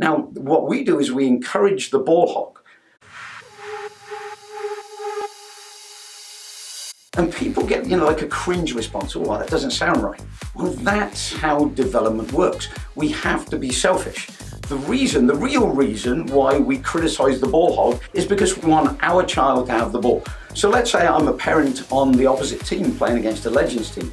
Now, what we do is we encourage the ball hog. And people get, you know, like a cringe response. Oh, that doesn't sound right. Well, that's how development works. We have to be selfish. The reason, the real reason why we criticize the ball hog is because we want our child to have the ball. So let's say I'm a parent on the opposite team playing against a Legends team.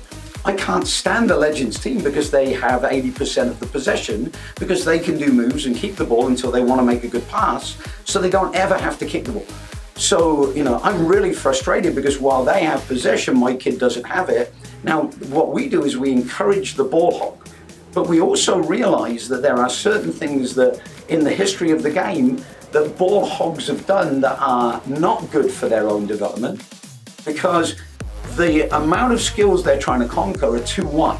I can't stand the Legends team because they have 80% of the possession because they can do moves and keep the ball until they want to make a good pass so they don't ever have to kick the ball. So, you know, I'm really frustrated because while they have possession, my kid doesn't have it. Now, what we do is we encourage the ball hog, but we also realize that there are certain things that in the history of the game that ball hogs have done that are not good for their own development because the amount of skills they're trying to conquer are too wide.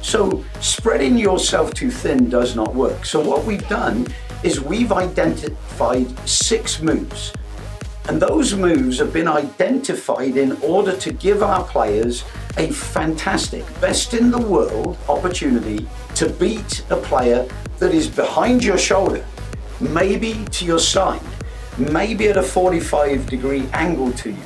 So spreading yourself too thin does not work. So what we've done is we've identified six moves. And those moves have been identified in order to give our players a fantastic, best in the world opportunity to beat a player that is behind your shoulder, maybe to your side, maybe at a 45 degree angle to you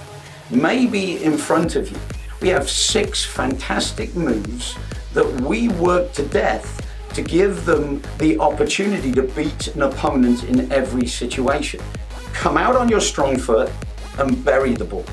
maybe in front of you. We have six fantastic moves that we work to death to give them the opportunity to beat an opponent in every situation. Come out on your strong foot and bury the ball.